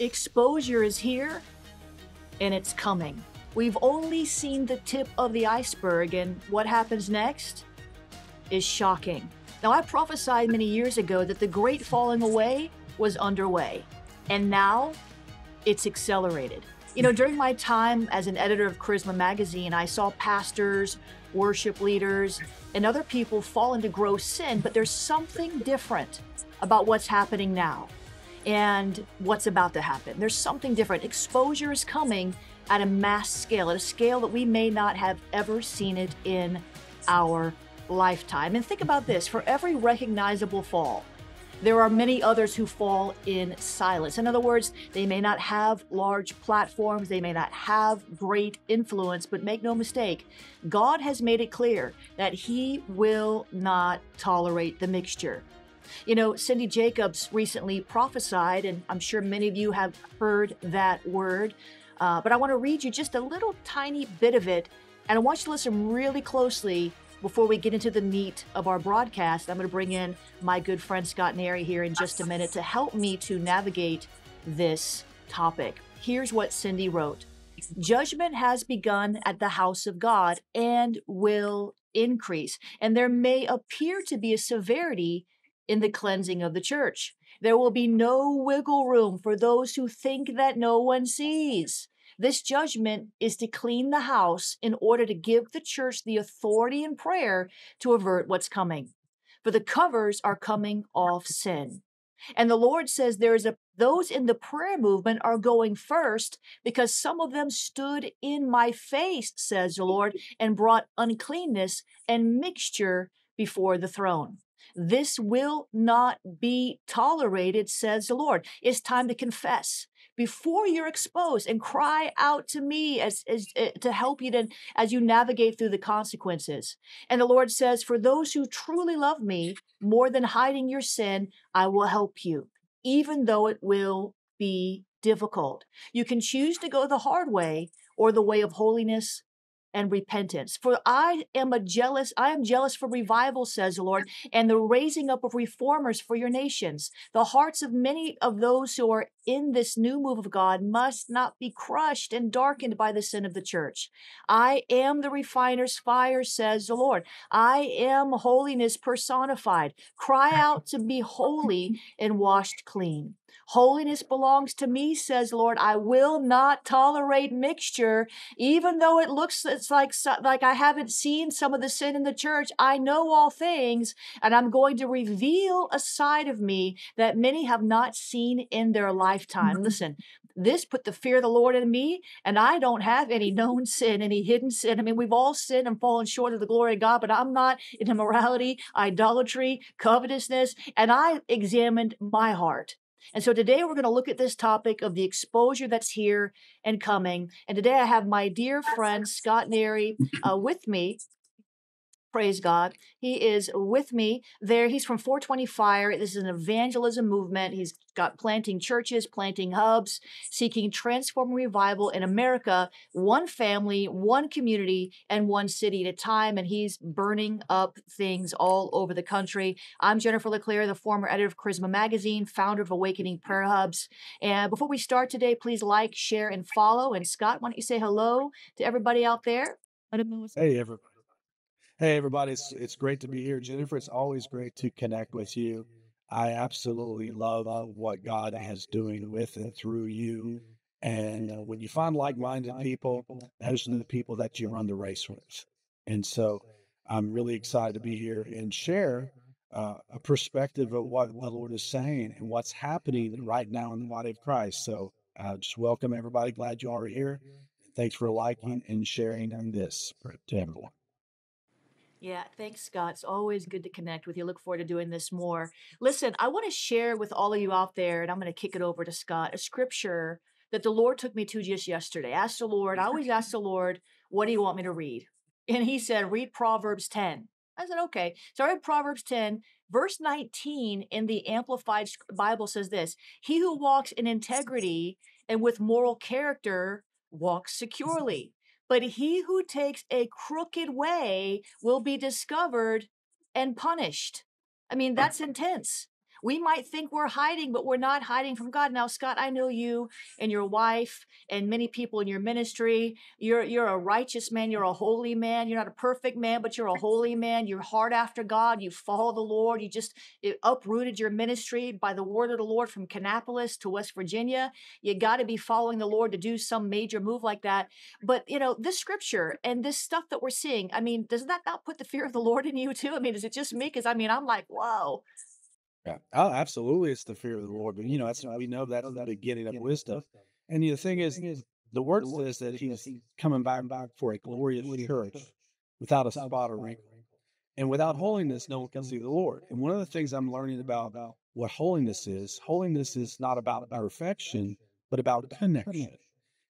Exposure is here and it's coming. We've only seen the tip of the iceberg, and what happens next is shocking. Now, I prophesied many years ago that the great falling away was underway, and now it's accelerated. You know, during my time as an editor of Charisma Magazine, I saw pastors, worship leaders, and other people fall into gross sin, but there's something different about what's happening now and what's about to happen. There's something different. Exposure is coming at a mass scale, at a scale that we may not have ever seen it in our lifetime. And think about this for every recognizable fall, there are many others who fall in silence. In other words, they may not have large platforms, they may not have great influence, but make no mistake, God has made it clear that He will not tolerate the mixture. You know, Cindy Jacobs recently prophesied, and I'm sure many of you have heard that word, uh, but I want to read you just a little tiny bit of it, and I want you to listen really closely before we get into the meat of our broadcast. I'm going to bring in my good friend Scott Neri here in just a minute to help me to navigate this topic. Here's what Cindy wrote Judgment has begun at the house of God and will increase, and there may appear to be a severity in the cleansing of the church. There will be no wiggle room for those who think that no one sees. This judgment is to clean the house in order to give the church the authority in prayer to avert what's coming. For the covers are coming off sin. And the Lord says there is a those in the prayer movement are going first because some of them stood in my face, says the Lord, and brought uncleanness and mixture before the throne. This will not be tolerated, says the Lord. It's time to confess before you're exposed and cry out to me as, as uh, to help you to, as you navigate through the consequences. And the Lord says, For those who truly love me, more than hiding your sin, I will help you, even though it will be difficult. You can choose to go the hard way or the way of holiness and repentance. For I am a jealous, I am jealous for revival, says the Lord, and the raising up of reformers for your nations. The hearts of many of those who are in this new move of God must not be crushed and darkened by the sin of the church. I am the refiner's fire, says the Lord. I am holiness personified. Cry out to be holy and washed clean. Holiness belongs to me, says Lord. I will not tolerate mixture, even though it looks it's like like I haven't seen some of the sin in the church. I know all things, and I'm going to reveal a side of me that many have not seen in their lifetime. Mm-hmm. Listen, this put the fear of the Lord in me, and I don't have any known sin, any hidden sin. I mean, we've all sinned and fallen short of the glory of God, but I'm not in immorality, idolatry, covetousness, and I examined my heart. And so today we're going to look at this topic of the exposure that's here and coming. And today I have my dear friend Scott Neri uh, with me. Praise God. He is with me there. He's from 420 Fire. This is an evangelism movement. He's got planting churches, planting hubs, seeking transforming revival in America, one family, one community, and one city at a time. And he's burning up things all over the country. I'm Jennifer LeClaire, the former editor of Charisma Magazine, founder of Awakening Prayer Hubs. And before we start today, please like, share, and follow. And Scott, why don't you say hello to everybody out there? Let them know what's Hey, everybody. Hey, everybody. It's, it's great to be here. Jennifer, it's always great to connect with you. I absolutely love uh, what God has doing with and through you. And uh, when you find like minded people, those are the people that you run the race with. And so I'm really excited to be here and share uh, a perspective of what the Lord is saying and what's happening right now in the body of Christ. So uh, just welcome everybody. Glad you are here. Thanks for liking and sharing on this to everyone. Yeah, thanks, Scott. It's always good to connect with you. Look forward to doing this more. Listen, I want to share with all of you out there, and I'm going to kick it over to Scott, a scripture that the Lord took me to just yesterday. Ask the Lord, I always ask the Lord, what do you want me to read? And he said, read Proverbs 10. I said, okay. So I read Proverbs 10, verse 19 in the Amplified Bible says this He who walks in integrity and with moral character walks securely. But he who takes a crooked way will be discovered and punished. I mean, that's intense. We might think we're hiding, but we're not hiding from God. Now, Scott, I know you and your wife and many people in your ministry. You're you're a righteous man, you're a holy man. You're not a perfect man, but you're a holy man. You're hard after God. You follow the Lord. You just uprooted your ministry by the word of the Lord from Kannapolis to West Virginia. You got to be following the Lord to do some major move like that. But you know, this scripture and this stuff that we're seeing, I mean, does that not put the fear of the Lord in you too? I mean, is it just me? Because I mean, I'm like, whoa. Yeah. Oh, absolutely. It's the fear of the Lord. But you know, that's we know that's the beginning of wisdom. And the thing is, the word says that he's coming back back for a glorious church without a spot or wrinkle. And without holiness, no one can see the Lord. And one of the things I'm learning about what holiness is, holiness is not about perfection, but about connection.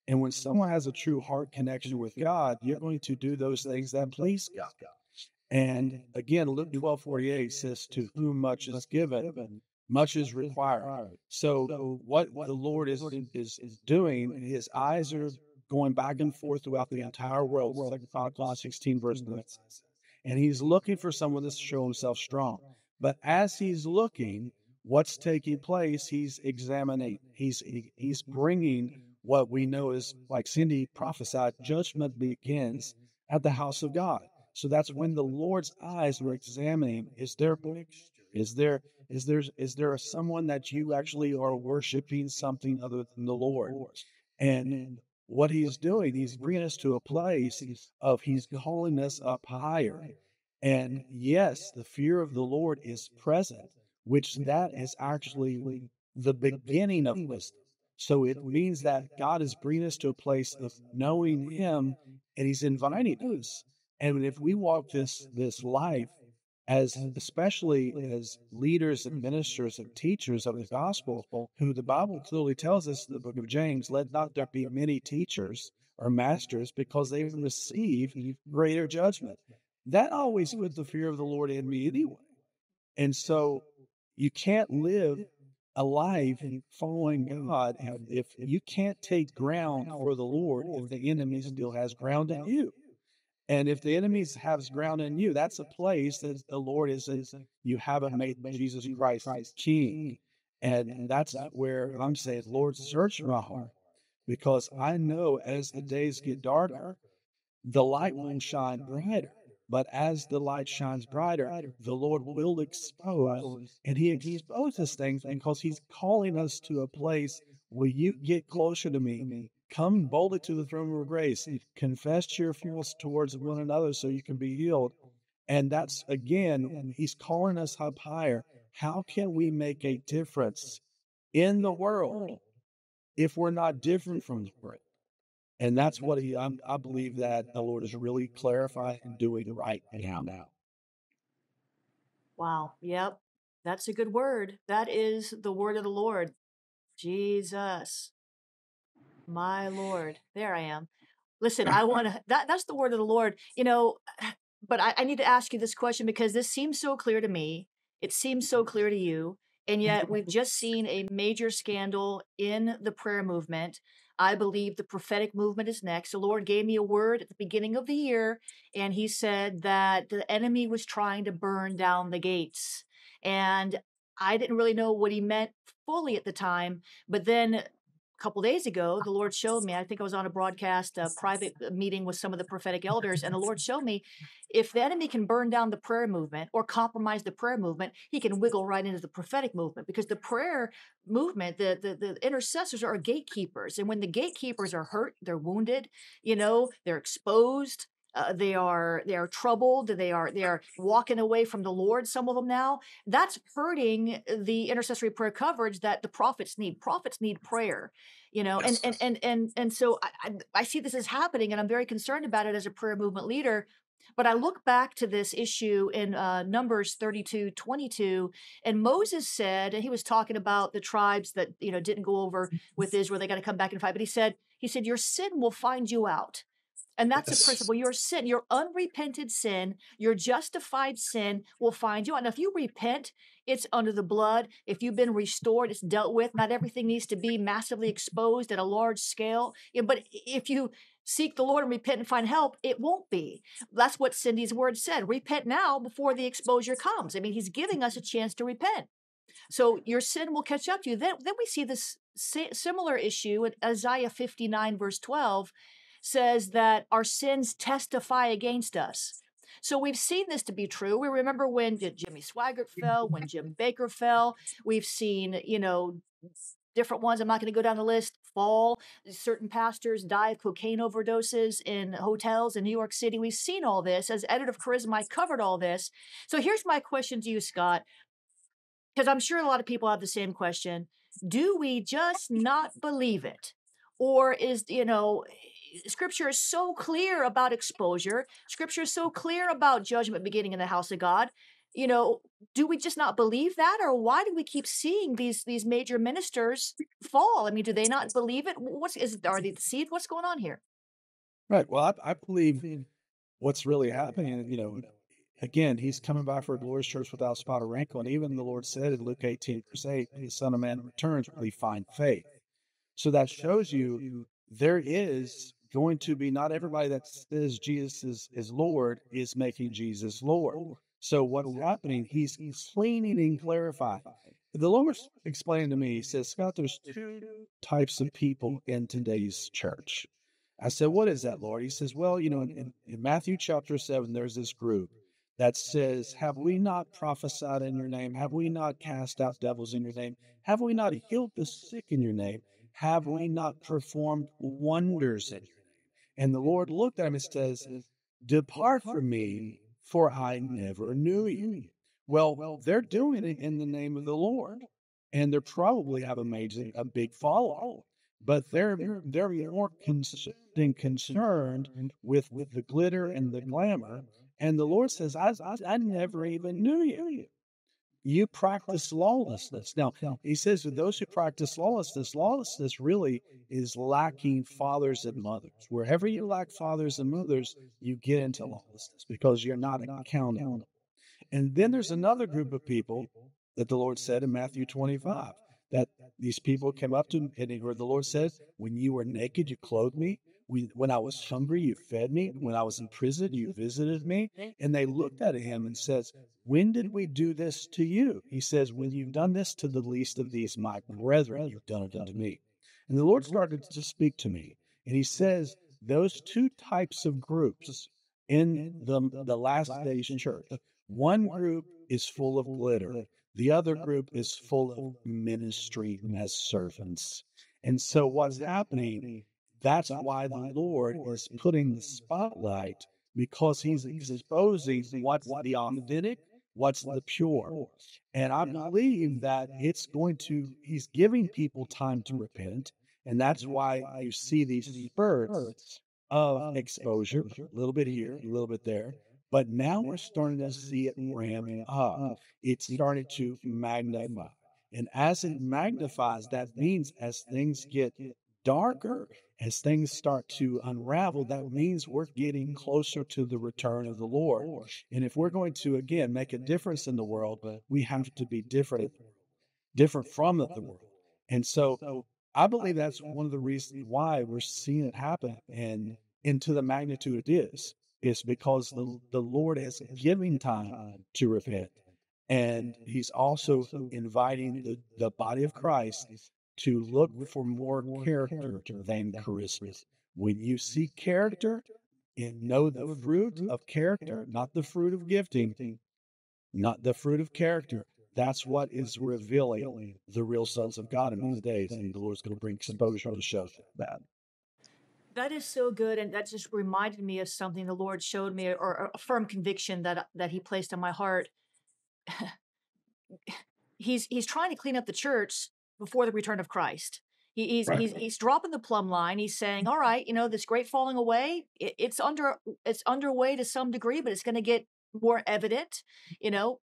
And when someone has a true heart connection with God, you're going to do those things that please God. And again, Luke 12 48 says, To whom much is given, much is required. So, what the Lord is, is, is doing, his eyes are going back and forth throughout the entire world. Second Chronicles 16, verse 9. And he's looking for someone to show himself strong. But as he's looking, what's taking place, he's examining, he's, he's bringing what we know is, like Cindy prophesied, judgment begins at the house of God. So that's when the Lord's eyes were examining, is there is there is there is there someone that you actually are worshiping something other than the Lord? And what he is doing, he's bringing us to a place of he's calling us up higher. And yes, the fear of the Lord is present, which that is actually the beginning of wisdom. So it means that God is bringing us to a place of knowing Him, and He's inviting us and if we walk this this life as especially as leaders and ministers and teachers of the gospel, who the Bible clearly tells us in the book of James, let not there be many teachers or masters because they receive greater judgment. That always put the fear of the Lord in me anyway. And so you can't live a life following God if you can't take ground for the Lord if the enemy still has ground in you. And if the enemies have ground in you, that's a place that the Lord is, is you haven't made Jesus Christ king. And that's where I'm saying, Lord, search my heart. Because I know as the days get darker, the light won't shine brighter. But as the light shines brighter, the Lord will expose. And He exposes things and because He's calling us to a place where you get closer to me Come boldly to the throne of grace. Confess your faults towards one another so you can be healed. And that's again, he's calling us up higher. How can we make a difference in the world if we're not different from the world? And that's what he, I'm, i believe that the Lord is really clarifying and doing right now. Now. Wow. Yep. That's a good word. That is the word of the Lord. Jesus. My Lord, there I am. Listen, I want to, that, that's the word of the Lord, you know, but I, I need to ask you this question because this seems so clear to me. It seems so clear to you. And yet we've just seen a major scandal in the prayer movement. I believe the prophetic movement is next. The Lord gave me a word at the beginning of the year, and He said that the enemy was trying to burn down the gates. And I didn't really know what He meant fully at the time. But then couple days ago, the Lord showed me, I think I was on a broadcast, a private uh, meeting with some of the prophetic elders, and the Lord showed me if the enemy can burn down the prayer movement or compromise the prayer movement, he can wiggle right into the prophetic movement because the prayer movement, the, the, the intercessors are gatekeepers. And when the gatekeepers are hurt, they're wounded, you know, they're exposed, uh, they are they are troubled they are they are walking away from the lord some of them now that's hurting the intercessory prayer coverage that the prophets need prophets need prayer you know yes. and, and and and and so I, I, see this is happening and i'm very concerned about it as a prayer movement leader but I look back to this issue in uh, Numbers 32 22, and Moses said, and he was talking about the tribes that, you know, didn't go over with Israel, they got to come back and fight. But he said, he said, Your sin will find you out. And that's yes. a principle. Your sin, your unrepented sin, your justified sin will find you. And if you repent, it's under the blood. If you've been restored, it's dealt with. Not everything needs to be massively exposed at a large scale. But if you seek the Lord and repent and find help, it won't be. That's what Cindy's word said. Repent now before the exposure comes. I mean, he's giving us a chance to repent. So your sin will catch up to you. Then, then we see this similar issue in Isaiah 59, verse 12, says that our sins testify against us. So we've seen this to be true. We remember when Jimmy Swaggart fell, when Jim Bakker fell. We've seen, you know, different ones. I'm not going to go down the list. Fall. Certain pastors die of cocaine overdoses in hotels in New York City. We've seen all this. As editor of Charisma, I covered all this. So here's my question to you, Scott, because I'm sure a lot of people have the same question. Do we just not believe it? Or is, you know, scripture is so clear about exposure, scripture is so clear about judgment beginning in the house of God. You know, do we just not believe that, or why do we keep seeing these these major ministers fall? I mean, do they not believe it? What's is are they deceived? What's going on here? Right. Well, I, I believe what's really happening. You know, again, he's coming by for a glorious church without spot or wrinkle, and even the Lord said in Luke eighteen verse eight, "The Son of Man returns, will he find faith?" So that shows you there is going to be not everybody that says Jesus is, is Lord is making Jesus Lord. So what's happening? He's cleaning and clarifying. The Lord explained to me, he says, Scott, there's two types of people in today's church. I said, What is that, Lord? He says, Well, you know, in, in Matthew chapter 7, there's this group that says, Have we not prophesied in your name? Have we not cast out devils in your name? Have we not healed the sick in your name? Have we not performed wonders in your name? And the Lord looked at him and says, Depart from me, for I never knew you. Well, well, they're doing it in the name of the Lord, and they're probably have amazing a big following. But they're they're more concerned, concerned with, with the glitter and the glamour. And the Lord says, I, I, I never even knew you you practice lawlessness. Now, he says that those who practice lawlessness, lawlessness really is lacking fathers and mothers. Wherever you lack fathers and mothers, you get into lawlessness because you're not accountable. And then there's another group of people that the Lord said in Matthew 25 that these people came up to him and he heard the Lord said, When you were naked, you clothed me. When I was hungry, you fed me. When I was in prison, you visited me. And they looked at him and says, When did we do this to you? He says, When you've done this to the least of these, my brethren, you've done it unto me. And the Lord started to speak to me. And he says, Those two types of groups in the, the last days church, one group is full of glitter, the other group is full of ministry as servants. And so what's happening that's why the Lord is putting the spotlight because he's, he's exposing what's the authentic, what's the pure. And I believe that it's going to, he's giving people time to repent. And that's why you see these spurts of exposure, a little bit here, a little bit there. But now we're starting to see it ramping up. It's starting to magnify. And as it magnifies, that means as things get darker, as things start to unravel, that means we're getting closer to the return of the Lord. And if we're going to, again, make a difference in the world, we have to be different, different from the world. And so I believe that's one of the reasons why we're seeing it happen and into the magnitude it is, is because the, the Lord is giving time to repent. And he's also inviting the, the body of Christ to look for more character than charisma. When you see character and know the fruit of character, not the fruit of gifting, not the fruit of character, that's what is revealing the real sons of God in these days. And the Lord's going to bring exposure to show that. That is so good, and that just reminded me of something the Lord showed me, or a firm conviction that that He placed on my heart. he's He's trying to clean up the church before the return of Christ. He, he's, right. he's he's dropping the plumb line. He's saying, "All right, you know, this great falling away, it, it's under it's underway to some degree, but it's going to get more evident. You know,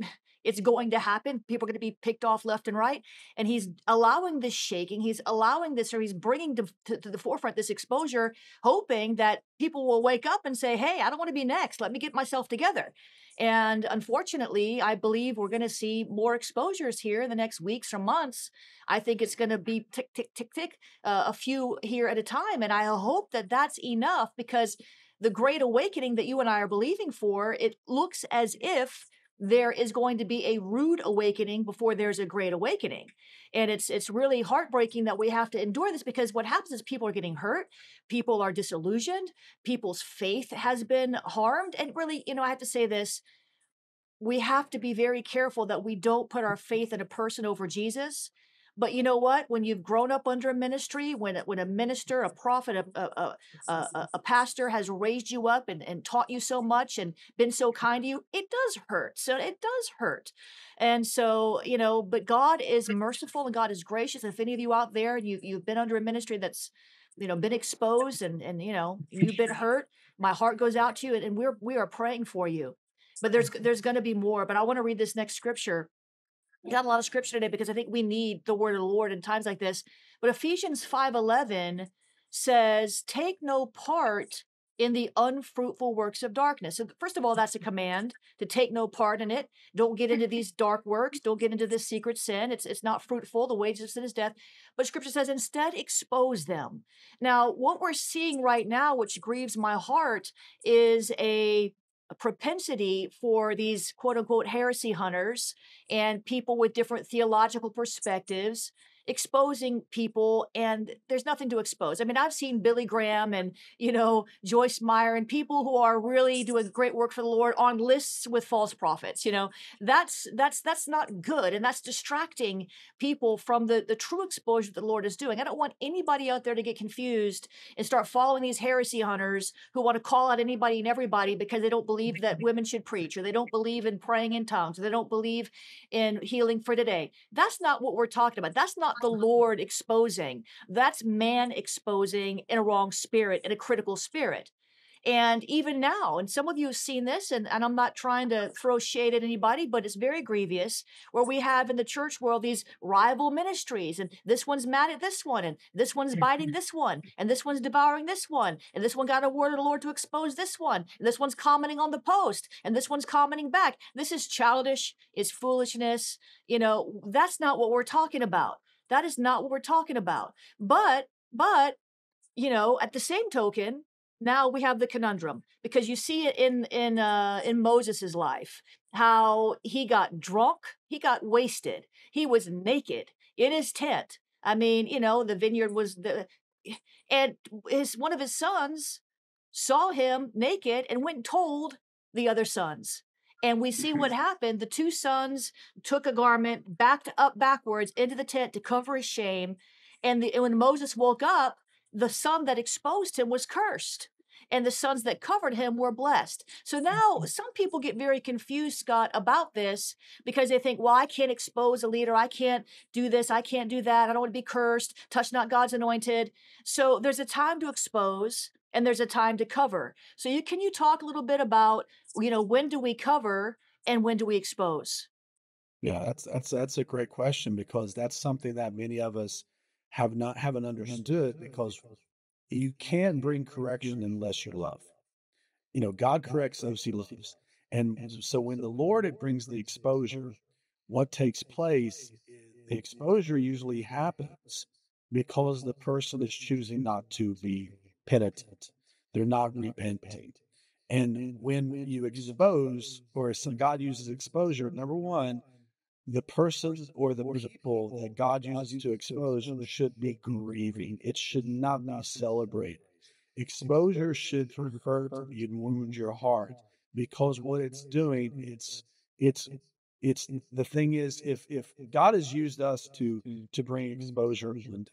it's going to happen. People are going to be picked off left and right. And he's allowing this shaking. He's allowing this, or he's bringing to, to, to, the forefront this exposure, hoping that people will wake up and say, hey, I don't want to be next. Let me get myself together. And unfortunately, I believe we're going to see more exposures here in the next weeks or months. I think it's going to be tick, tick, tick, tick, uh, a few here at a time. And I hope that that's enough because the great awakening that you and I are believing for, it looks as if there is going to be a rude awakening before there's a great awakening. And it's it's really heartbreaking that we have to endure this because what happens is people are getting hurt, people are disillusioned, people's faith has been harmed. And really, you know, I have to say this, we have to be very careful that we don't put our faith in a person over Jesus but you know what? When you've grown up under a ministry, when when a minister, a prophet, a a, a, a pastor has raised you up and, and taught you so much and been so kind to you, it does hurt. So it does hurt. And so, you know, but God is merciful and God is gracious. If any of you out there, and you you've been under a ministry that's you know been exposed and and you know you've been hurt my heart goes out to you and we're we are praying for you but there's there's going to be more but i want to read this next scripture got a lot of scripture today because I think we need the word of the Lord in times like this. But Ephesians 5:11 says, "Take no part in the unfruitful works of darkness." So first of all, that's a command to take no part in it. Don't get into these dark works. Don't get into this secret sin. It's it's not fruitful. The wages of sin is death. But Scripture says instead expose them. Now, what we're seeing right now, which grieves my heart, is a a propensity for these quote unquote heresy hunters and people with different theological perspectives exposing people and there's nothing to expose. I mean, I've seen Billy Graham and, you know, Joyce Meyer and people who are really doing great work for the Lord on lists with false prophets, you know. That's that's that's not good and that's distracting people from the the true exposure that the Lord is doing. I don't want anybody out there to get confused and start following these heresy hunters who want to call out anybody and everybody because they don't believe that women should preach or they don't believe in praying in tongues or they don't believe in healing for today. That's not what we're talking about. That's not the Lord exposing. That's man exposing in a wrong spirit, in a critical spirit. And even now, and some of you have seen this, and, and I'm not trying to throw shade at anybody, but it's very grievous where we have in the church world these rival ministries, and this one's mad at this one, and this one's biting mm-hmm. this one, and this one's devouring this one, and this one got a word of the Lord to expose this one, and this one's commenting on the post, and this one's commenting back. This is childish, is foolishness. You know, that's not what we're talking about. That is not what we're talking about. But, but, you know, at the same token, now we have the conundrum because you see it in in uh in Moses's life how he got drunk, he got wasted, he was naked in his tent. I mean, you know, the vineyard was the and his one of his sons saw him naked and went and told the other sons. And we see what mm-hmm. happened. The two sons took a garment, backed up backwards into the tent to cover his shame. And, the, and when Moses woke up, the son that exposed him was cursed and the sons that covered him were blessed. So now mm-hmm. some people get very confused, Scott, about this because they think, well, I can't expose a leader. I can't do this. I can't do that. I don't want to be cursed. Touch not God's anointed. So there's a time to expose and there's a time to cover. So you can you talk a little bit about, you know, when do we cover and when do we expose? Yeah, that's that's that's a great question because that's something that many of us have not haven't understood because you can't bring correction unless you love. You know, God corrects those he loves. And so when the Lord it brings the exposure, what takes place, the exposure usually happens because the person is choosing not to be penitent. They're not repentant. And when you expose, or some God uses exposure, number one, the person or the people that God uses to expose should be grieving. It should not be celebrated. Exposure should hurt and wound your heart because what it's doing, it's it's it's the thing is if if God has used us to to bring exposure and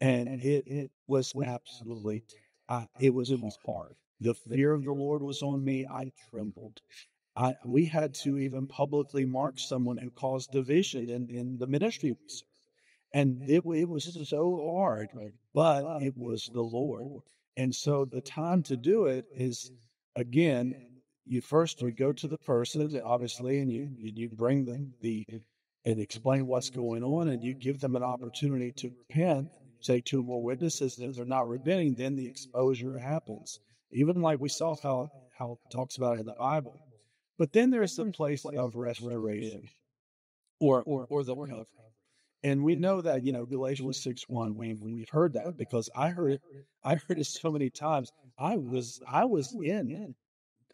it, it was absolutely, uh, it was it was hard. The fear of the Lord was on me. I trembled. I, we had to even publicly mark someone who caused division in, in the ministry And it, it was so hard, but it was the Lord. And so the time to do it is, again, you first would go to the person, obviously, and you you bring them the and explain what's going on, and you give them an opportunity to repent say two more witnesses and they're not repenting, then the exposure happens. Even like we saw how how it talks about it in the Bible. But then there's the place of restoration or or or the recovery. And we know that, you know, Galatians 6 1, we, we've heard that because I heard it, I heard it so many times. I was I was in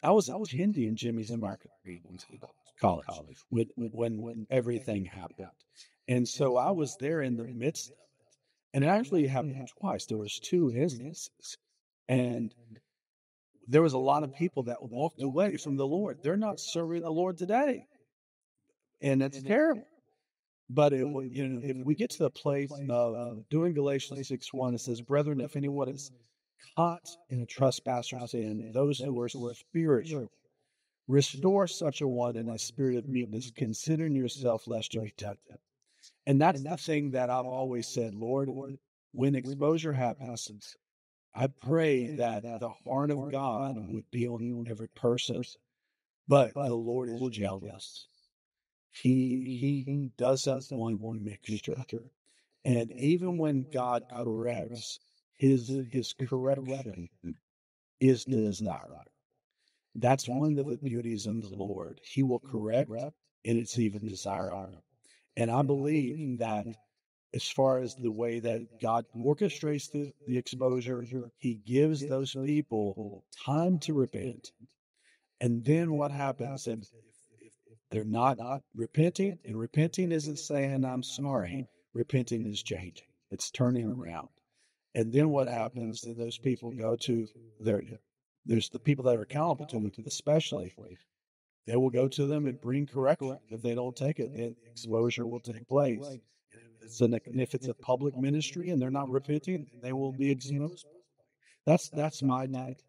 I was attending Jimmy Swaggart college, when, when, when everything happened. And so I was there in the midst. And it actually happened twice. There was two instances. And there was a lot of people that walked away from the Lord. They're not serving the Lord today. And that's terrible. But it, you know, if we get to the place of doing Galatians 6 1, it says, Brethren, if anyone is caught in a trespasser's sin, those who are spiritual, restore such a one in a spirit of meekness, considering yourself lest you be tempted. And that's the thing that I've always said, Lord, when exposure happens, I pray that the heart of God would be on every person. But the Lord is jealous. He he doesn't want one mixture. And even when God corrects, his his correction is desire. That's one of the beauties of the Lord. He will correct, and it's even desire. And I believe that as far as the way that God orchestrates the, the exposure, He gives those people time to repent. And then what happens? And they're not repenting, and repenting isn't saying, I'm sorry. Repenting is changing, it's turning around. And then what happens? Then those people go to their, there's the people that are accountable to them, especially. They will go to them and bring correction. If they don't take it, then exposure will take place. It's an, if it's a public ministry and they're not repenting, they will be exposed. That's that's my night.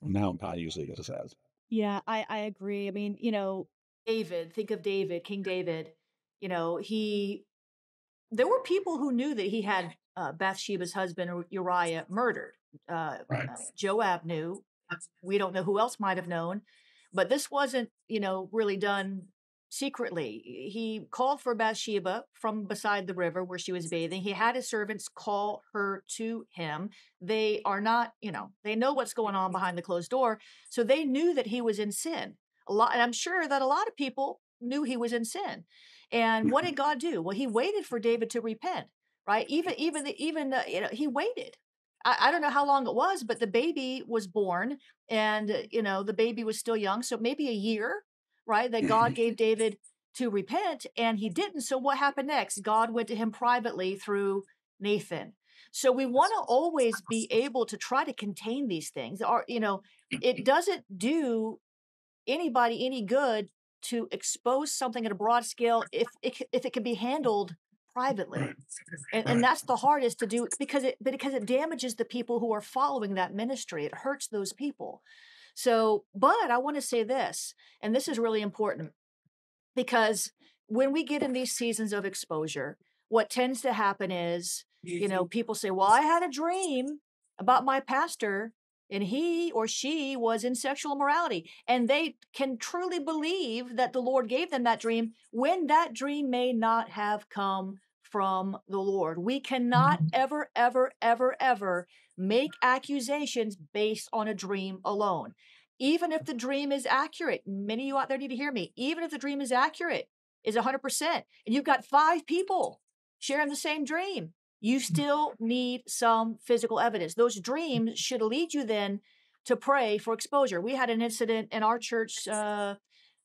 Now I usually get says. Yeah, I I agree. I mean, you know, David, think of David, King David. You know, he there were people who knew that he had uh, Bathsheba's husband Uriah murdered. Uh, Right. uh, Joab knew. We don't know who else might have known, but this wasn't, you know, really done secretly. He called for Bathsheba from beside the river where she was bathing. He had his servants call her to him. They are not, you know, they know what's going on behind the closed door, so they knew that he was in sin. A lot, and I'm sure that a lot of people knew he was in sin. And what did God do? Well, He waited for David to repent, right? Even, even, the, even, uh, you know, He waited. I, I don't know how long it was, but the baby was born, and uh, you know, the baby was still young, so maybe a year, right? That God gave David to repent, and he didn't. So what happened next? God went to him privately through Nathan. So we want to always be able to try to contain these things. Or, you know, it doesn't do anybody any good to expose something at a broad scale if it, if it can be handled privately. And, and that's the hardest to do because it because it damages the people who are following that ministry. It hurts those people. So, but I want to say this, and this is really important because when we get in these seasons of exposure, what tends to happen is, you know, mm-hmm. people say, Well, I had a dream about my pastor, and he or she was in sexual immorality. And they can truly believe that the Lord gave them that dream when that dream may not have come from the Lord. We cannot ever, ever, ever, ever make accusations based on a dream alone. Even if the dream is accurate, many of you out there need to hear me. Even if the dream is accurate, is 100%, and you've got five people sharing the same dream, you still need some physical evidence. Those dreams should lead you then to pray for exposure. We had an incident in our church uh,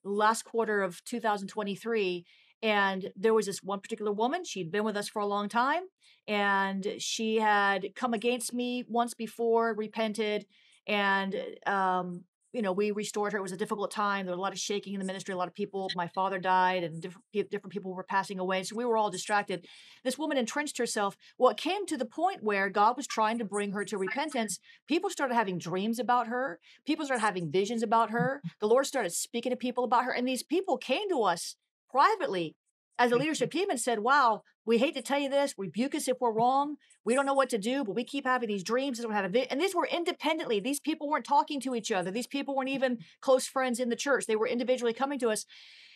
last quarter of 2023, and there was this one particular woman. She'd been with us for a long time, and she had come against me once before, repented, and um, you know, we restored her. It was a difficult time. There was a lot of shaking in the ministry. A lot of people. My father died, and different different people were passing away. So we were all distracted. This woman entrenched herself. Well, it came to the point where God was trying to bring her to repentance. People started having dreams about her. People started having visions about her. The Lord started speaking to people about her, and these people came to us privately as a leadership team and said, "Wow, we hate to tell you this. Rebuke us if we're wrong. We don't know what to do, but we keep having these dreams. And, have a vi-" and these were independently. These people weren't talking to each other. These people weren't even close friends in the church. They were individually coming to us.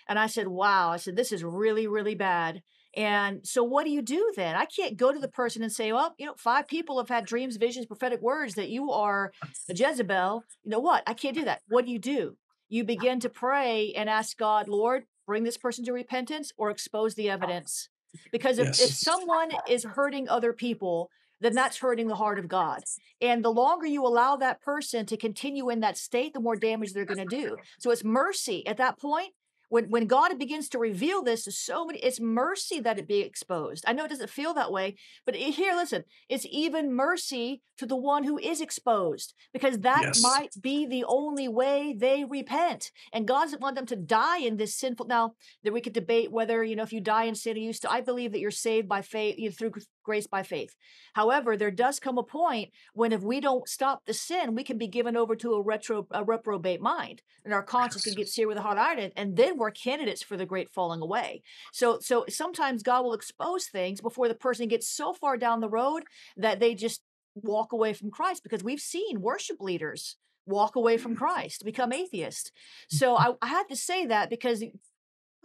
And I said, "Wow." I said, "This is really, really bad." And so, what do you do then? I can't go to the person and say, "Well, you know, five people have had dreams, visions, prophetic words that you are a Jezebel." You know what? I can't do that. What do you do? You begin to pray and ask God, Lord, bring this person to repentance or expose the evidence. Because if, if someone is hurting other people, then that's hurting the heart of God. And the longer you allow that person to continue in that state, the more damage they're going to do. So it's mercy at that point. When when God begins to reveal this to so many, it's mercy that it be exposed. I know it doesn't feel that way, but here, listen, it's even mercy to the one who is exposed because that Yes. might be the only way they repent. And God doesn't want them to die in this sinful. Now, that we could debate whether you know if you die in sin, you used to. I believe that you're saved by faith, you know, through grace by faith. However, there does come a point when if we don't stop the sin, we can be given over to a retro a reprobate mind, and our conscience can get seared with a hot iron, and then we're candidates for the great falling away. So, so sometimes God will expose things before the person gets so far down the road that they just walk away from Christ, because we've seen worship leaders walk away from mm-hmm. Christ, become atheists. Mm-hmm. So I, I had to say that because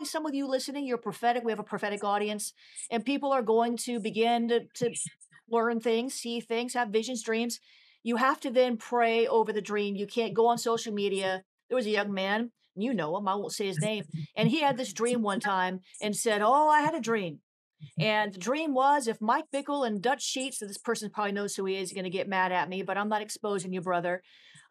some of you listening, you're prophetic. We have a prophetic audience, and people are going to begin to, to learn things, see things, have visions, dreams. You have to then pray over the dream. You can't go on social media. There was a young man, and you know him, I won't say his name, and he had this dream one time and said, Oh, I had a dream. Mm-hmm. And the dream was if Mike Bickle and Dutch Sheets, so this person probably knows who he is, going to get mad at me, but I'm not exposing you, brother.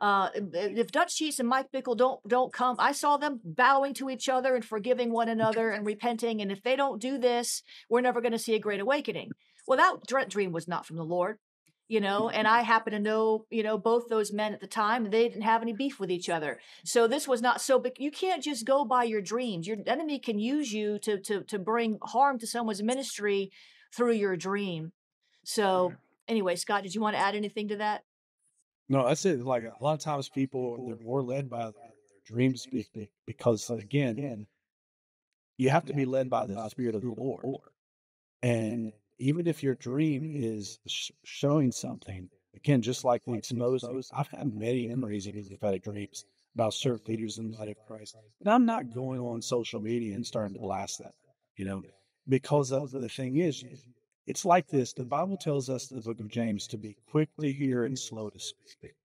Uh, if Dutch Sheets and Mike Bickle don't don't come, I saw them bowing to each other and forgiving one another and repenting. And if they don't do this, we're never going to see a great awakening. Well, that dream was not from the Lord, you know. And I happen to know, you know, both those men at the time, they didn't have any beef with each other. So this was not so. But you can't just go by your dreams. Your enemy can use you to to to bring harm to someone's ministry through your dream. So anyway, Scott, did you want to add anything to that? No, that's it. Like a lot of times people they're more led by their dreams be- be- because again, you have to be led by the Spirit of the Lord. And even if your dream is sh- showing something, again, just like the Moses, I've had many memories of these prophetic dreams about certain leaders in the body of Christ. And I'm not going on social media and starting to blast that, you know, because of the thing is, it's like this. The Bible tells us in the book of James to be quickly hear and slow to speak.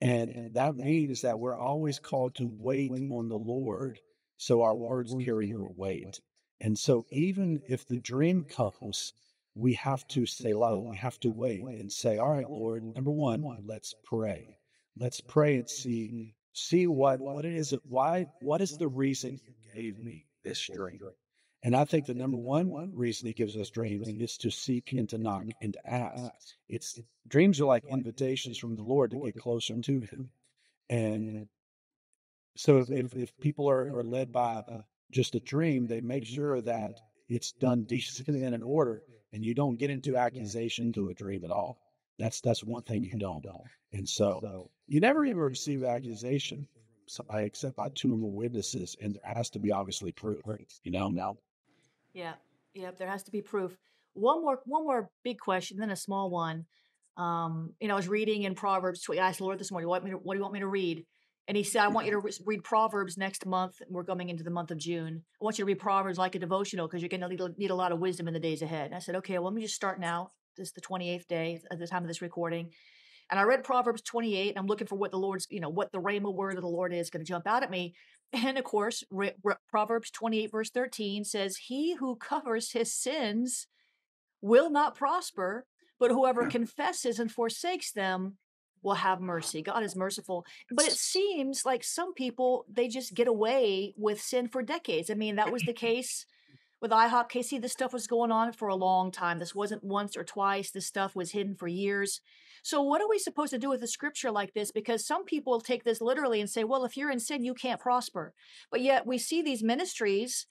And that means that we're always called to wait on the Lord so our words carry your weight. And so even if the dream comes, we have to stay low. We have to wait and say, All right, Lord, number one, let's pray. Let's pray and see see what what it is why what is the reason you gave me this dream. And I think the number one reason he gives us dreams is to seek and to knock and to ask. It's dreams are like invitations from the Lord to get closer to Him. And so if, if, if people are, are led by uh, just a dream, they make sure that it's done decently and in order, and you don't get into accusation to a dream at all. That's that's one thing you don't. And so you never even receive accusation from somebody except by two or more witnesses, and there has to be obviously proof. You know, now Yeah, yeah. There has to be proof. One more, one more big question, then a small one. Um, you know, I was reading in Proverbs. I asked the Lord this morning, "What, me to, what do you want me to read?" And He said, "I want you to re- read Proverbs next month. We're coming into the month of June. I want you to read Proverbs like a devotional because you're going to need, a- need a lot of wisdom in the days ahead." And I said, "Okay, well, let me just start now. This is the 28th day at the time of this recording." And I read Proverbs 28, and I'm looking for what the Lord's, you know, what the rhema word of the Lord is going to jump out at me. And of course, re- re- Proverbs 28, verse 13 says, He who covers his sins will not prosper, but whoever confesses and forsakes them will have mercy. God is merciful. But it seems like some people, they just get away with sin for decades. I mean, that was the case with IHOP KC. This stuff was going on for a long time. This wasn't once or twice. This stuff was hidden for years. So, what are we supposed to do with a scripture like this? Because some people take this literally and say, well, if you're in sin, you can't prosper. But yet we see these ministries,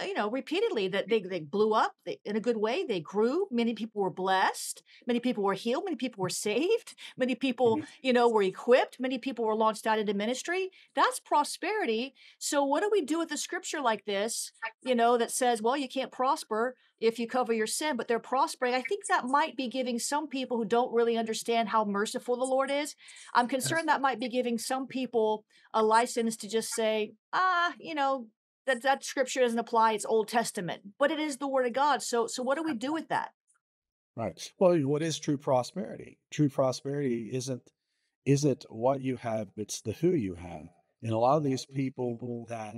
Uh, you know, repeatedly that mm. they, they blew up they, in a good way. They grew. Many people were blessed. Many people were healed. Many people were saved. Many people, mm-hmm. you know, were equipped. Many people were launched out into ministry. That's prosperity. So, what do we do with a scripture like this, you know, that says, well, you can't prosper if you cover your sin, but they're prospering? I think that might be giving some people who don't really understand how merciful the Lord is. I'm concerned that might be giving some people a license to just say, ah, you know, that that scripture doesn't apply. It's Old Testament, but it is the Word of God. So, so what do we do with that? Right. Well, what is true prosperity? True prosperity isn't isn't what you have, it's the who you have. And a lot of these people that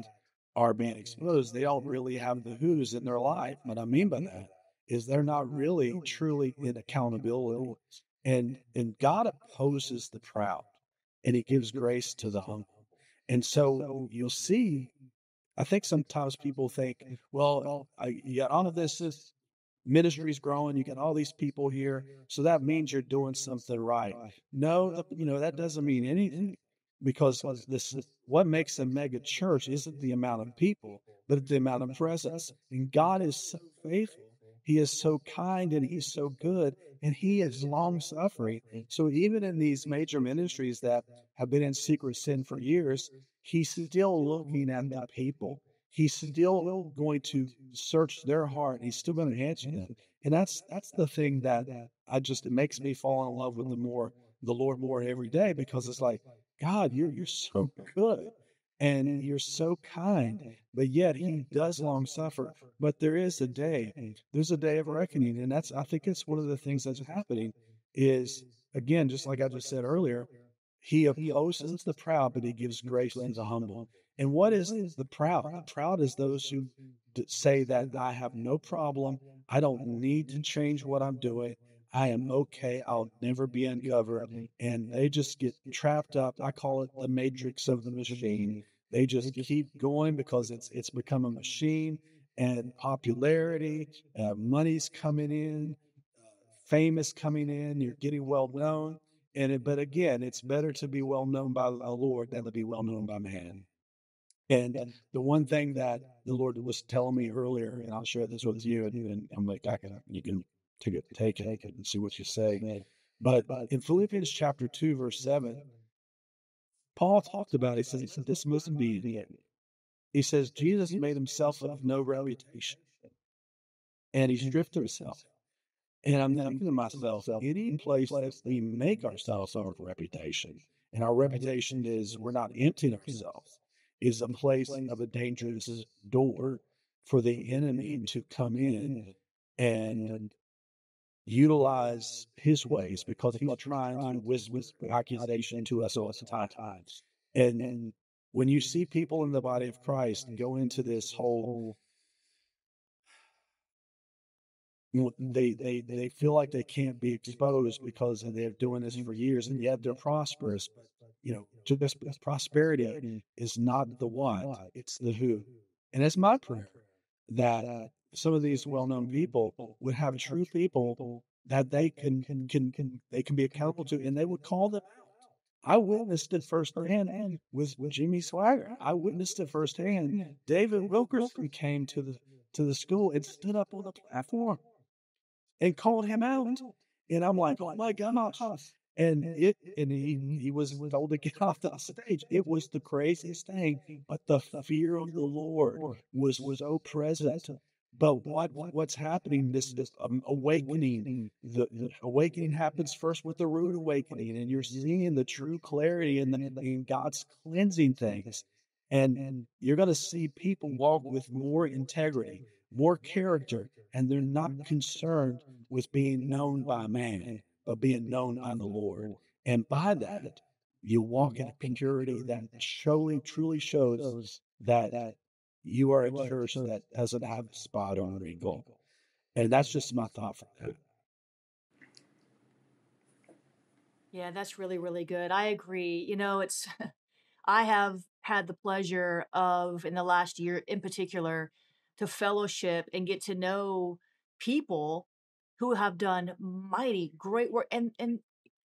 are being exposed, they don't really have the who's in their life. What I mean by that is they're not really truly in accountability. And and God opposes the proud and he gives grace to the humble. And so you'll see I think sometimes people think, well, I, you got all of this, this ministry's growing, you got all these people here, so that means you're doing something right. No, you know, that doesn't mean anything because this what makes a mega church isn't the amount of people, but the amount of presence. And God is so faithful. He is so kind and he's so good and he is long suffering. So even in these major ministries that have been in secret sin for years, he's still looking at the people. He's still going to search their heart. He's still going to answer them. And that's that's the thing that I just it makes me fall in love with the more the Lord more every day because it's like, God, you're you're so good and you're so kind, but yet he does long suffer. But there is a day, there's a day of reckoning, and that's I think it's one of the things that's happening is again, just like I just said earlier, he opposes the proud, but he gives grace to the humble. And what is the proud? The proud is those who say that I have no problem. I don't need to change what I'm doing. I am okay. I'll never be uncovered. And they just get trapped up. I call it the matrix of the machine. They just keep going because it's it's become a machine and popularity, uh, money's coming in, uh, fame is coming in, you're getting well known. And it, but again, it's better to be well known by the Lord than to be well known by man. And the one thing that the Lord was telling me earlier, and I'll share this with you, and, and I'm like, I can, you can take it, take it, take it, and see what you say. But, but in Philippians chapter two, verse seven, Paul talked about. It, he says, he said, this mustn't be the end. He says Jesus made himself of no reputation, and he stripped himself. And I'm thinking to myself, any place that we make ourselves our reputation, and our reputation is we're not emptying ourselves, is a place of a dangerous door for the enemy to come in and utilize his ways because he's trying to whisper accusation to us all the time. And, and when you see people in the body of Christ go into this whole they they they feel like they can't be exposed because they're doing this for years and yet they're prosperous. You know, prosperity is not the what, it's the who. And it's my prayer that uh, some of these well-known people would have true people that they can can can, can they can be accountable to, and they would call them out. I witnessed it firsthand and with, with Jimmy Swaggart. I witnessed it firsthand. David Wilkerson came to the to the school and stood up on the platform and called him out. And I'm like, oh my gosh. And it and he, he was told to get off the stage. It was the craziest thing. But the fear of the Lord was was so present but what what's happening? This this um, awakening. The, the, awakening happens first with the root awakening, and you're seeing the true clarity in, the, in God's cleansing things, and and you're going to see people walk with more integrity, more character, and they're not concerned with being known by man, but being known by the Lord. And by that, you walk in a purity that surely truly shows that you are a church that doesn't have a spot on wrinkle. And that's just my thought for that. Yeah, that's really, really good. I agree. You know, it's, I have had the pleasure of, in the last year in particular, to fellowship and get to know people who have done mighty great work. And, and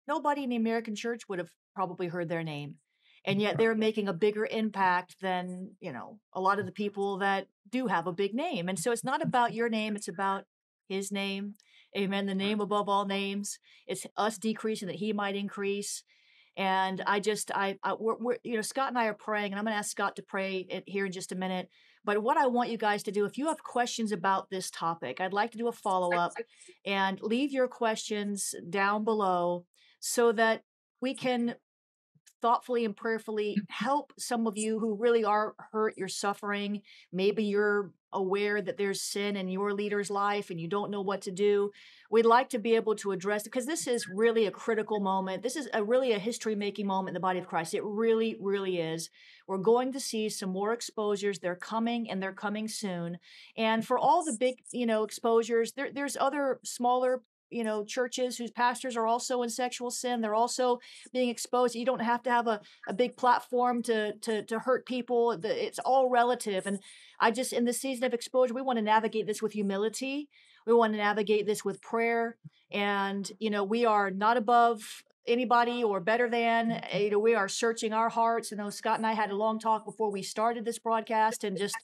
nobody in the American church would have probably heard their name and yet they're making a bigger impact than you know a lot of the people that do have a big name and so it's not about your name it's about his name amen the name above all names it's us decreasing that he might increase and i just i, I we're, we're, you know scott and i are praying and i'm going to ask scott to pray it here in just a minute but what i want you guys to do if you have questions about this topic i'd like to do a follow-up and leave your questions down below so that we can thoughtfully and prayerfully help some of you who really are hurt, you're suffering. Maybe you're aware that there's sin in your leader's life and you don't know what to do. We'd like to be able to address it because this is really a critical moment. This is a really a history making moment in the body of Christ. It really, really is. We're going to see some more exposures. They're coming and they're coming soon. And for all the big, you know, exposures, there, there's other smaller you know churches whose pastors are also in sexual sin they're also being exposed you don't have to have a, a big platform to to to hurt people it's all relative and i just in this season of exposure we want to navigate this with humility we want to navigate this with prayer and you know we are not above anybody or better than. Mm-hmm. You know, we are searching our hearts. You know, Scott and I had a long talk before we started this broadcast, and just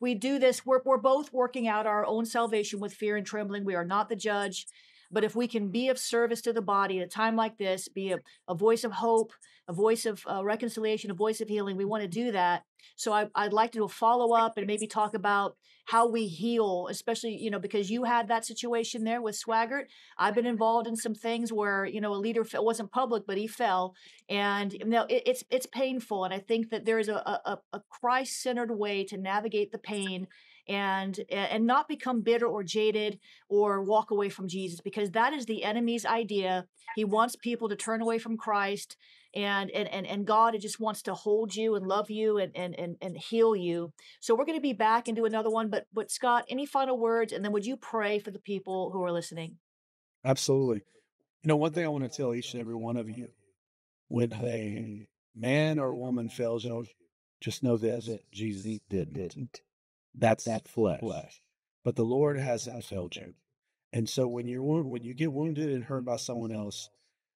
we do this. We're we're both working out our own salvation with fear and trembling. We are not the judge. But if we can be of service to the body at a time like this, be a, a voice of hope, a voice of uh, reconciliation, a voice of healing, we want to do that. So I, would like to do a follow up and maybe talk about how we heal, especially, you know, because you had that situation there with Swaggart. I've been involved in some things where, you know, a leader it wasn't public, but he fell. And you know, it, it's it's painful. And I think that there is a, a, a Christ centered way to navigate the pain and and not become bitter or jaded or walk away from Jesus because that is the enemy's idea. He wants people to turn away from Christ and and and, and God just wants to hold you and love you and and and, and heal you. So we're going to be back and do another one. But but Scott, any final words? And then would you pray for the people who are listening? Absolutely. You know, one thing I want to tell each and every one of you: when a man or woman fails, you know, just know this: that Jesus didn't. That's that flesh. flesh. But the Lord hasn't failed you. And so when you're when you get wounded and hurt by someone else,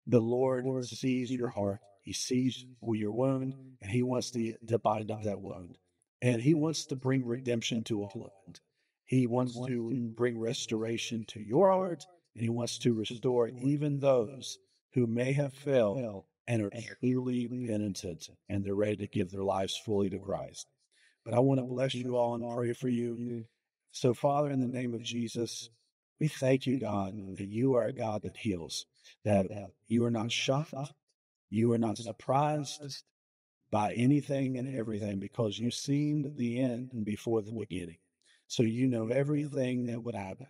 the Lord sees your heart. He sees your wound, and He wants to, to bind up that wound. And He wants to bring redemption to a wound. He wants to bring restoration to your heart, and He wants to restore even those who may have failed and are truly penitent and they're ready to give their lives fully to Christ. But I want to bless you all and pray for you. So, Father, in the name of Jesus, we thank you, God, that you are a God that heals that you are not shocked, you are not surprised by anything and everything because you've seen the end before the beginning. So you know everything that would happen.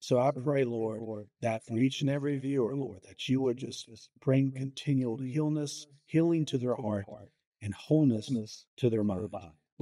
So I pray, Lord, that for each and every viewer, Lord, that you would just bring continual healness, healing to their heart and wholeness to their mind.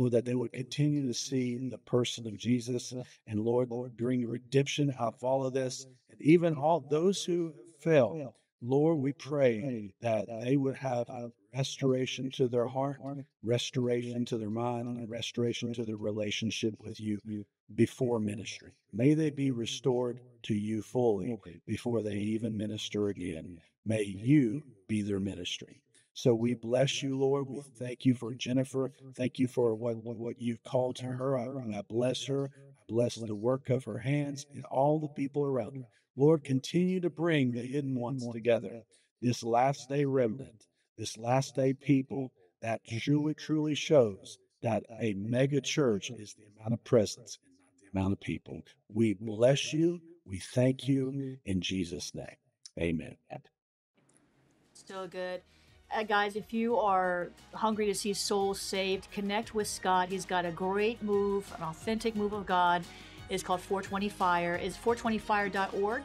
Lord, that they would continue to see the person of Jesus. And Lord, Lord, bring redemption all of this. And even all those who fail. Lord, we pray that they would have restoration to their heart, restoration to their mind, and restoration to their relationship with you before ministry. May they be restored to you fully before they even minister again. May you be their ministry. So we bless you, Lord. We thank you for Jennifer. Thank you for what, what you've called to her. I, I bless her. I bless the work of her hands and all the people around her. Lord, continue to bring the hidden ones together. This last day remnant, this last day people that truly, truly shows that a mega church is the amount of presence and not the amount of people. We bless you. We thank you in Jesus' name. Amen. Still good. Uh, guys, if you are hungry to see souls saved, connect with Scott. He's got a great move, an authentic move of God It's called 420 Fire. Is 420fire.org?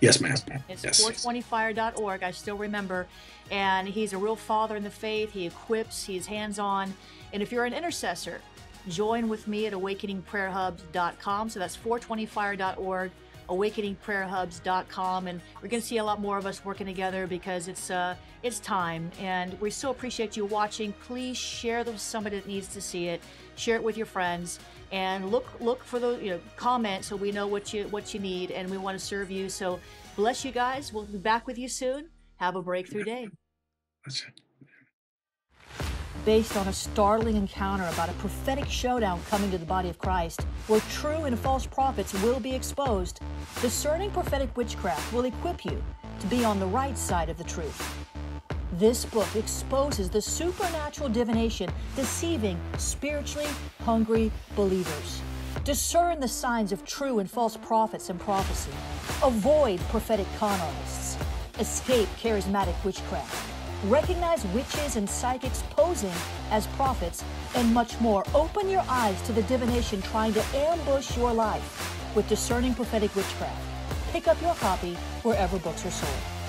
Yes, ma'am. It's yes, 420fire.org. I still remember. And he's a real father in the faith. He equips, he's hands on. And if you're an intercessor, join with me at awakeningprayerhubs.com. So that's 420fire.org, awakeningprayerhubs.com. And we're going to see a lot more of us working together because it's, uh, it's time. And we so appreciate you watching. Please share with somebody that needs to see it. Share it with your friends and look look for the you know comment so we know what you what you need and we want to serve you so bless you guys we'll be back with you soon have a breakthrough day based on a startling encounter about a prophetic showdown coming to the body of Christ, where true and false prophets will be exposed, discerning prophetic witchcraft will equip you to be on the right side of the truth. This book exposes the supernatural divination deceiving spiritually hungry believers. Discern the signs of true and false prophets and prophecy. Avoid prophetic con artists. Escape charismatic witchcraft. Recognize witches and psychics posing as prophets, and much more. Open your eyes to the divination trying to ambush your life with discerning prophetic witchcraft. Pick up your copy wherever books are sold.